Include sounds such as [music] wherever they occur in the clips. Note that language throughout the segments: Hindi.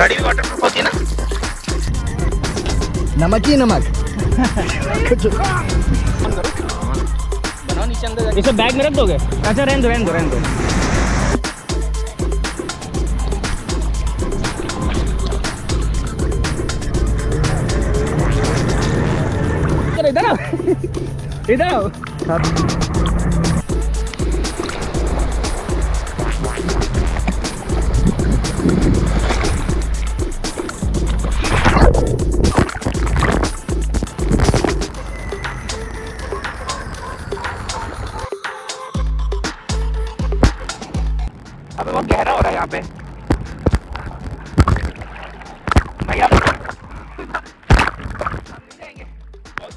गाड़ी वाटर प्रूफ होती है ना? नमक ही नमक। बनाओ नीचे अंदर जाके। इसे बैग में रख दोगे? अच्छा रहने दो रहने दो रहने दो। इधर इधर आओ। [laughs] इधर आओ। अबे वो गहरा हो रहा है यहाँ पे भैया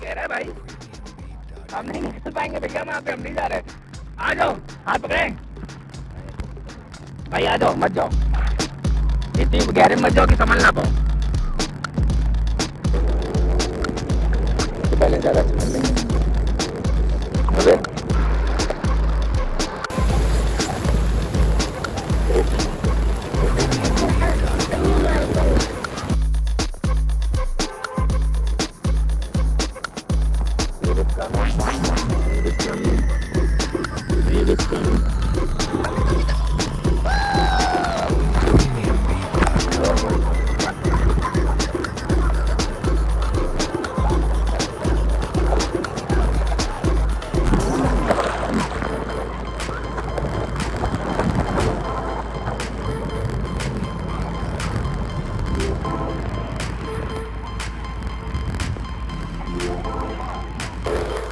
गहरा है भाई हम नहीं निकल पाएँगे भैया पे हम नहीं जा रहे आ जाओ हाथ पकड़े भाई आ जाओ मत जाओ इतनी गहरे मत जाओ कि समझ ना पाओ पहले ज़्यादा अबे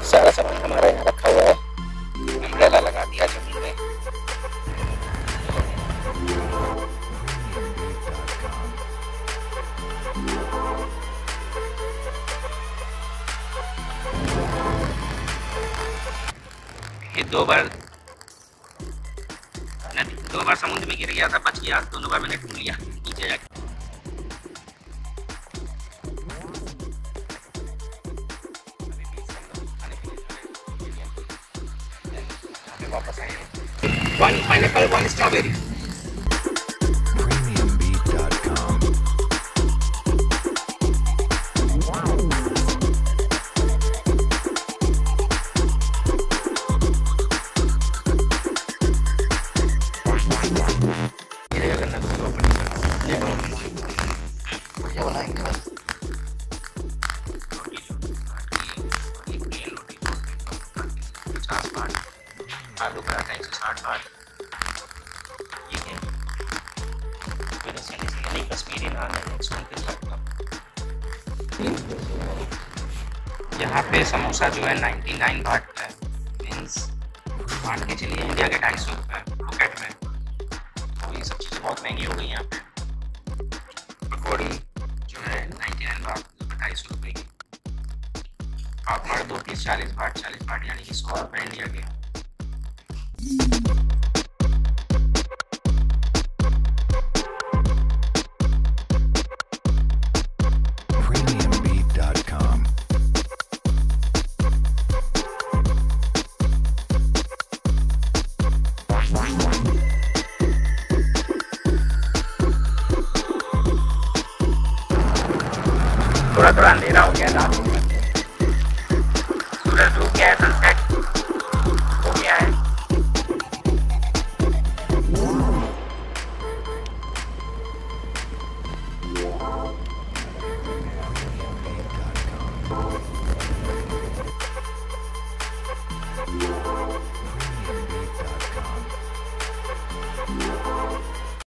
सारा सामान हमारा यहाँ दो बार दो बार समुद्र में गिर गया था, बच गया, दोनों बार मैंने ढूंढ लिया, नीचे जाके। वापस आए वन पाइनएप्पल वन स्ट्रॉबेरी आलू का ढाई सौ साठ बाट ठीक है नहीं कश्मीरी नान है वन पे सकता यहाँ पे समोसा जो है 99 बाट का है। मीन्स मान के चलिए इंडिया के ढाई सौ रुपये पॉकेट में। तो ये सब चीज़ें बहुत महँगी हो गई यहाँ पे। पकौड़ी जो है 99 बाट ढाई सौ रुपये की। पापड़ दो पीस चालीस बाट चालीस बाट यानी कि सौ रुपये इंडिया के। Thank you.